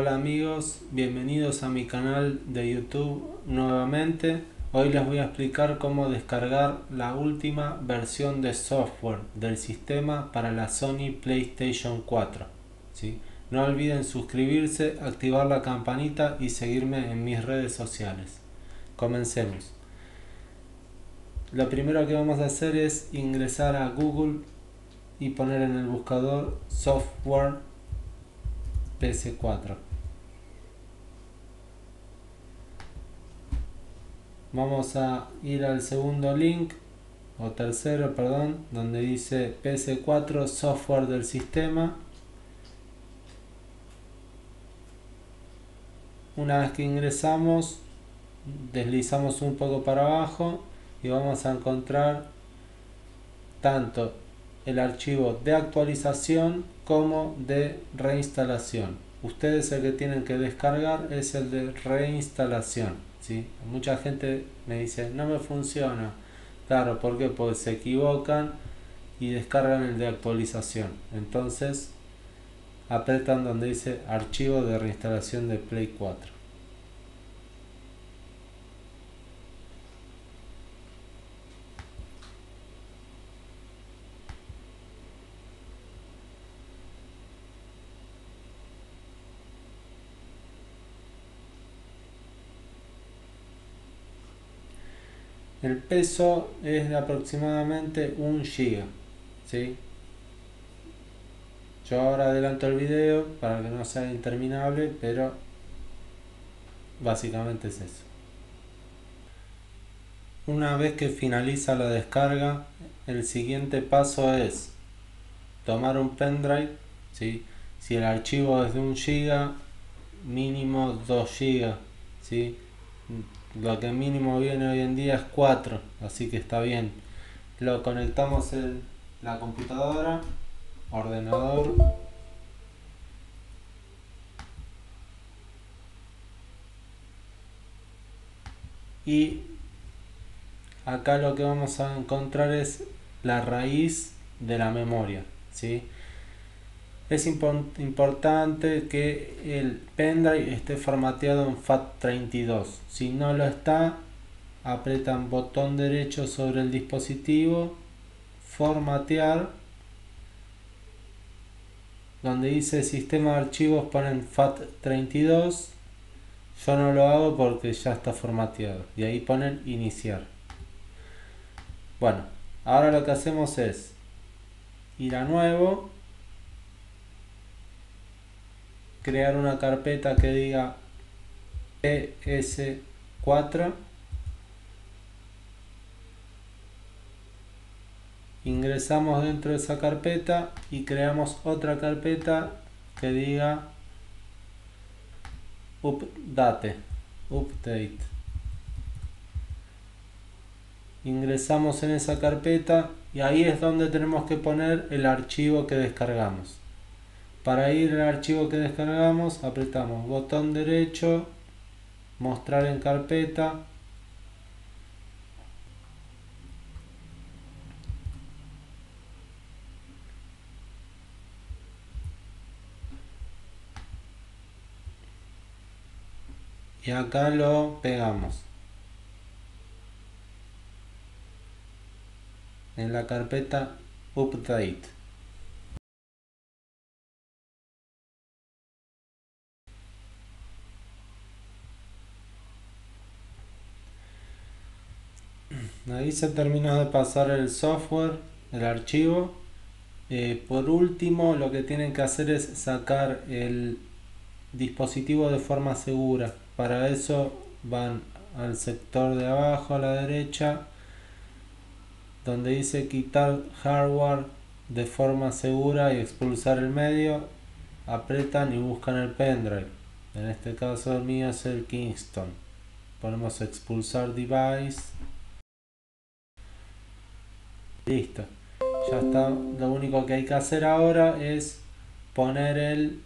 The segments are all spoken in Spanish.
Hola amigos, bienvenidos a mi canal de YouTube nuevamente. Hoy les voy a explicar cómo descargar la última versión de software del sistema para la Sony PlayStation 4. ¿sí? No olviden suscribirse, activar la campanita y seguirme en mis redes sociales. Comencemos. Lo primero que vamos a hacer es ingresar a Google y poner en el buscador software PS4. Vamos a ir al segundo link, o tercero, perdón, donde dice PS4 software del sistema. Una vez que ingresamos, deslizamos un poco para abajo y vamos a encontrar tanto el archivo de actualización como de reinstalación. Ustedes el que tienen que descargar es el de reinstalación. ¿sí? Mucha gente me dice, no me funciona. Claro, ¿por qué? Pues se equivocan y descargan el de actualización. Entonces, apretan donde dice archivo de reinstalación de Play 4. El peso es de aproximadamente un giga. ¿sí? Yo ahora adelanto el video para que no sea interminable, pero básicamente es eso. Una vez que finaliza la descarga, el siguiente paso es tomar un pendrive. ¿sí? Si el archivo es de un giga, mínimo 2 gigas. ¿sí? Lo que mínimo viene hoy en día es 4 así que está bien lo conectamos en la computadora ordenador y acá lo que vamos a encontrar es la raíz de la memoria ¿sí? Es importante que el pendrive esté formateado en FAT32. Si no lo está, apretan botón derecho sobre el dispositivo, formatear, donde dice sistema de archivos ponen FAT32. Yo no lo hago porque ya está formateado. Y ahí ponen iniciar. Bueno, ahora lo que hacemos es ir a nuevo crear una carpeta que diga PS4 ingresamos dentro de esa carpeta y creamos otra carpeta que diga update update. Ingresamos en esa carpeta y ahí es donde tenemos que poner el archivo que descargamos para ir al archivo que descargamos, apretamos botón derecho, mostrar en carpeta. Y acá lo pegamos. En la carpeta Update. Ahí se terminó de pasar el software, el archivo. Eh, por último, lo que tienen que hacer es sacar el dispositivo de forma segura. Para eso van al sector de abajo a la derecha, donde dice quitar hardware de forma segura y expulsar el medio. Apretan y buscan el pendrive. En este caso el mío es el Kingston. Ponemos expulsar device Listo. Ya está. Lo único que hay que hacer ahora es poner el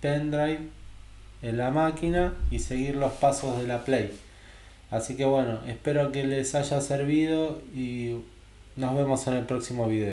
pendrive en la máquina y seguir los pasos de la Play. Así que bueno, espero que les haya servido y nos vemos en el próximo video.